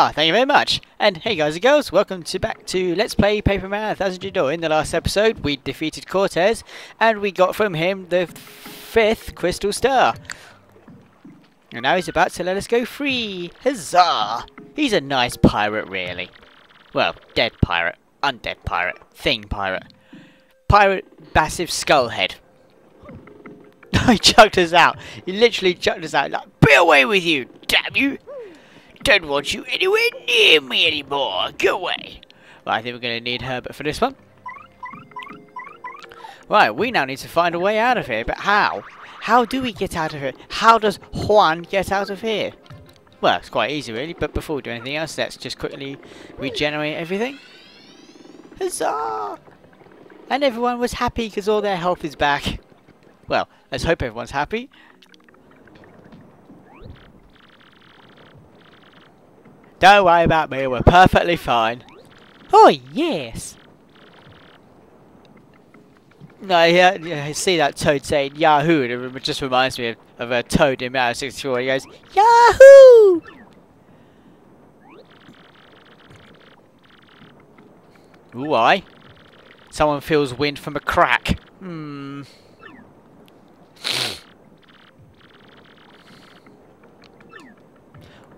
Ah, thank you very much. And hey guys and girls, welcome to back to Let's Play Paper Man 1000 Year Door. In the last episode, we defeated Cortez, and we got from him the fifth Crystal Star. And now he's about to let us go free. Huzzah! He's a nice pirate, really. Well, dead pirate, undead pirate, thing pirate. Pirate massive skullhead. he chucked us out. He literally chucked us out like, be away with you, damn you! Don't want you anywhere near me anymore. Go away. Right, I think we're going to need Herbert for this one. Right, we now need to find a way out of here, but how? How do we get out of here? How does Juan get out of here? Well, it's quite easy really, but before we do anything else, let's just quickly regenerate everything. Huzzah! And everyone was happy because all their health is back. Well, let's hope everyone's happy. Don't worry about me, we're perfectly fine. Oh, yes! No, yeah, yeah, I see that Toad saying Yahoo, and it just reminds me of, of a Toad in Mario 64. He goes, Yahoo! Ooh, I. Someone feels wind from a crack. Hmm.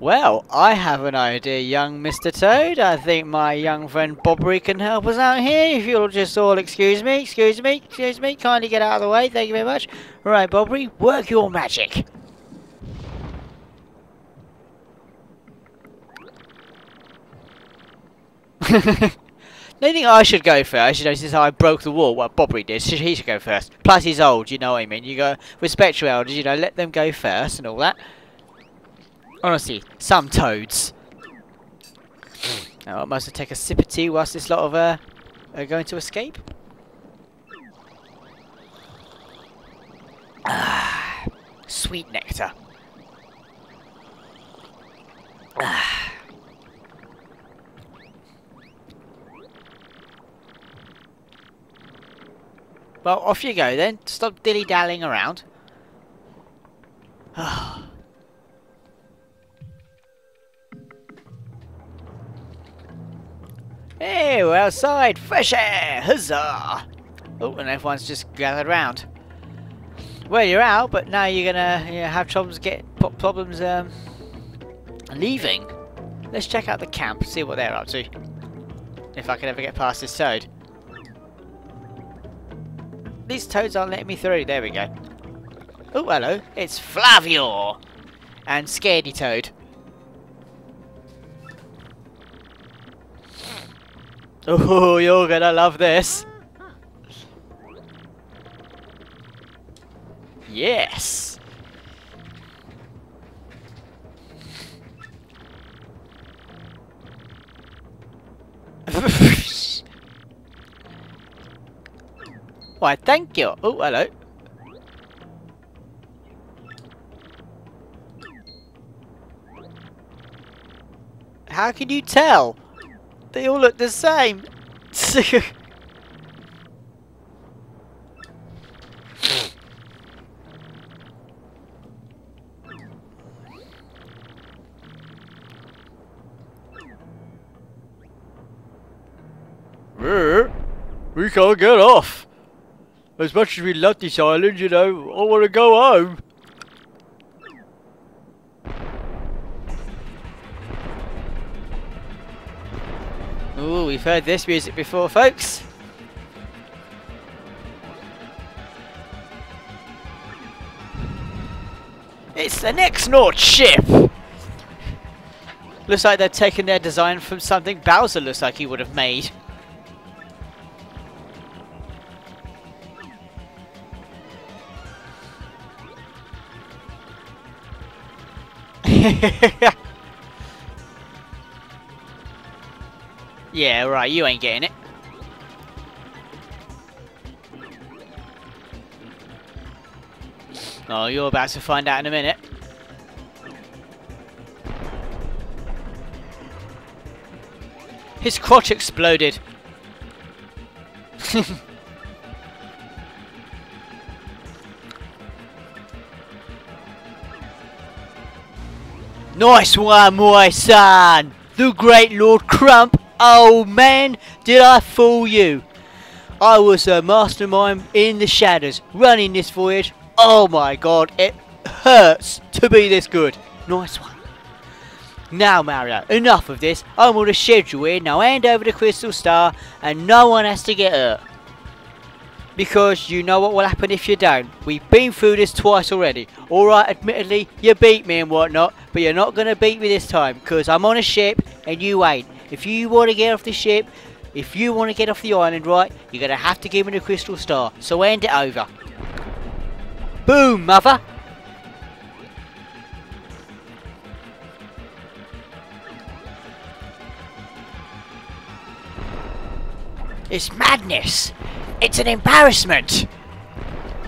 Well, I have an idea, young Mr. Toad. I think my young friend Bobbery can help us out here. If you'll just all excuse me, excuse me, excuse me, kindly get out of the way. Thank you very much. Right, Bobbery, work your magic. I think I should go first, you know, since I broke the wall, what Bobbery did, so he should go first. Plus he's old, you know what I mean. You go, respect your elders, you know, let them go first and all that. Honestly, some toads. Now I must have take a sip of tea whilst this lot of uh, are going to escape. Ah, sweet nectar. Ah. Well, off you go then. Stop dilly-dallying around. Hey, we're outside! Fresh air! Huzzah! Oh, and everyone's just gathered round. Well, you're out, but now you're gonna you know, have problems get problems um, leaving. Let's check out the camp, see what they're up to. If I can ever get past this toad. These toads aren't letting me through. There we go. Oh, hello. It's Flavio! And Scaredy Toad. Oh, you're gonna love this. Yes. Why, thank you. Oh, hello. How can you tell? They all look the same. we can't get off. As much as we love this island, you know, I want to go home. Ooh, we've heard this music before, folks. It's the X-Naut ship! Looks like they've taken their design from something Bowser looks like he would have made. Yeah, right, you ain't getting it. Oh, you're about to find out in a minute. His crotch exploded. nice one, my son! the great Lord Crump. Oh man, did I fool you? I was a mastermind in the shadows running this voyage. Oh my god, it hurts to be this good. Nice one. Now Mario, enough of this. I'm on a schedule here. Now hand over the Crystal Star and no one has to get hurt. Because you know what will happen if you don't. We've been through this twice already. Alright, admittedly, you beat me and whatnot. But you're not going to beat me this time. Because I'm on a ship and you ain't. If you want to get off the ship, if you want to get off the island, right, you're going to have to give me the Crystal Star. So hand it over. Boom, mother. It's madness! It's an embarrassment!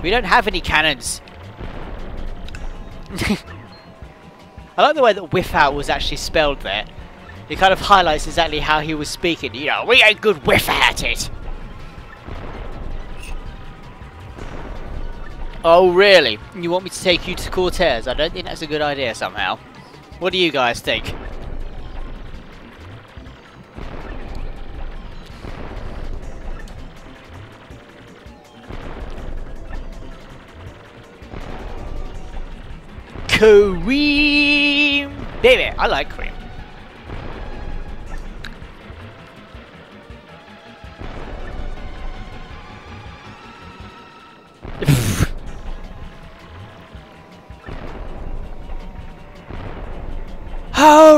We don't have any cannons. I like the way that whiff out was actually spelled there. It kind of highlights exactly how he was speaking. You know, we ain't good whiff at it! Oh, really? You want me to take you to Cortez? I don't think that's a good idea somehow. What do you guys think? Cream! Baby, I like cream.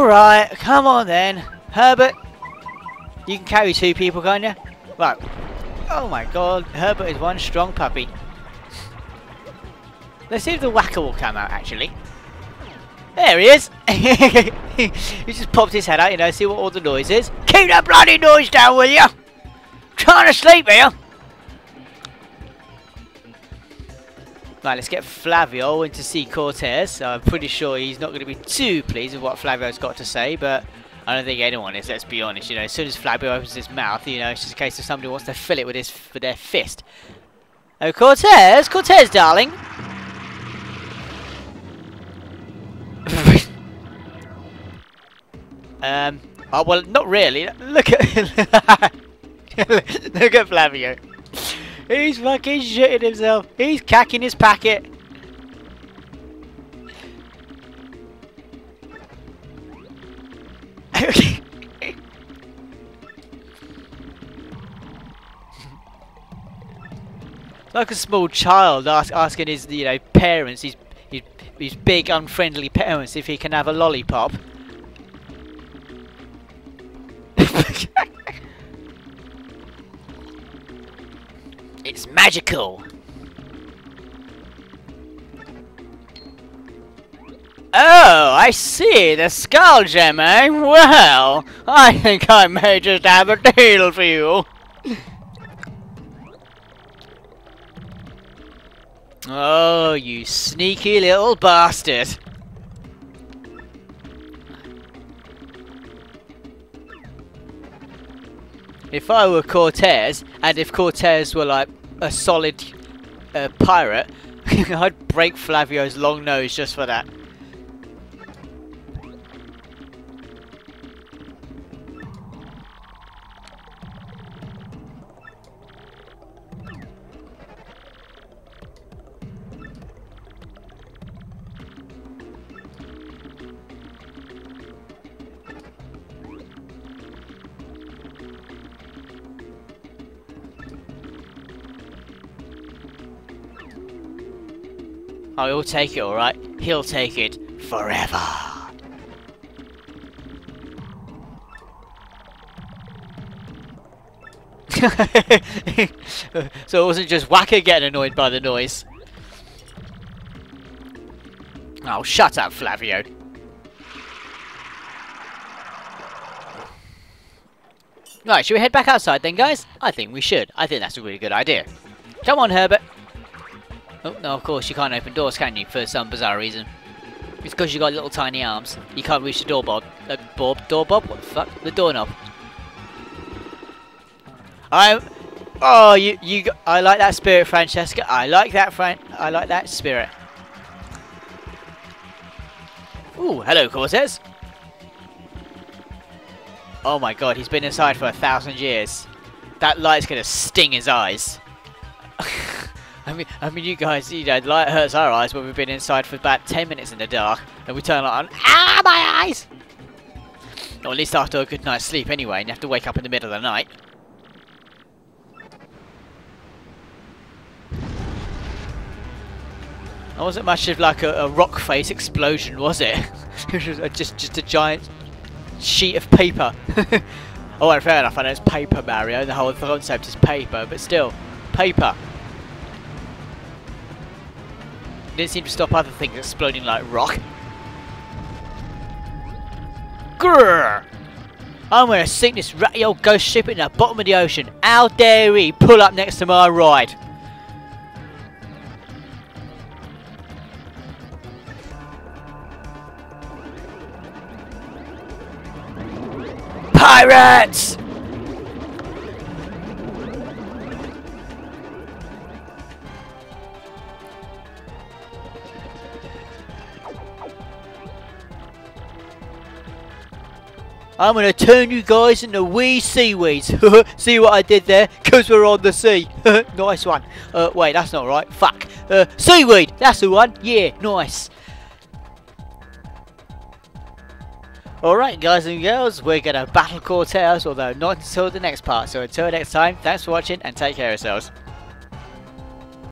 Alright, come on then. Herbert, you can carry two people, can't you? Right. Oh my god, Herbert is one strong puppy. Let's see if the Whacka will come out, actually. There he is! he just popped his head out, you know, see what all the noise is. Keep that bloody noise down, will you? Trying to sleep here! Right, let's get Flavio in to see Cortez. So I'm pretty sure he's not going to be too pleased with what Flavio's got to say, but I don't think anyone is, let's be honest. You know, as soon as Flavio opens his mouth, you know, it's just a case of somebody wants to fill it with his with their fist. Oh, Cortez! Cortez, darling! um, oh, well, not really. Look at... Look at Flavio. He's fucking shitting himself. He's cacking his packet. like a small child ask, asking his, you know, parents, his, his, his big unfriendly parents, if he can have a lollipop. Magical! Oh, I see, the skull gem, eh? Well, I think I may just have a deal for you. oh, you sneaky little bastard. If I were Cortez, and if Cortez were like a solid uh, pirate, I'd break Flavio's long nose just for that. Oh, he'll take it, alright? He'll take it forever. so it wasn't just Whacka getting annoyed by the noise. Oh, shut up, Flavio. Right, should we head back outside then, guys? I think we should. I think that's a really good idea. Come on, Herbert. Oh, no, of course, you can't open doors, can you, for some bizarre reason. It's because you've got little tiny arms. You can't reach the door, Bob. Uh, Bob? Door, Bob? What the fuck? The doorknob. I'm... Oh, you, you, I like that spirit, Francesca. I like that, Fran. I like that spirit. Ooh, hello, Cortez. Oh my god, he's been inside for a thousand years. That light's gonna sting his eyes. I mean, I mean, you guys, you know, the light hurts our eyes when we've been inside for about 10 minutes in the dark, and we turn on, ah, my eyes! Or at least after a good night's sleep anyway, and you have to wake up in the middle of the night. That wasn't much of like a, a rock face explosion, was it? it was just, just a giant sheet of paper. oh, well, fair enough, I know it's paper, Mario, the whole concept is paper, but still, paper. Didn't seem to stop other things exploding like rock. Grrr! I'm gonna sink this ratty old ghost ship in the bottom of the ocean. How dare he pull up next to my ride? Pirates! I'm gonna turn you guys into wee seaweeds. See what I did there? Cause we're on the sea. nice one. Uh, wait, that's not right. Fuck. Uh, seaweed. That's the one. Yeah, nice. Alright guys and girls, we're gonna battle Cortez, although not until the next part. So until next time, thanks for watching and take care of yourselves.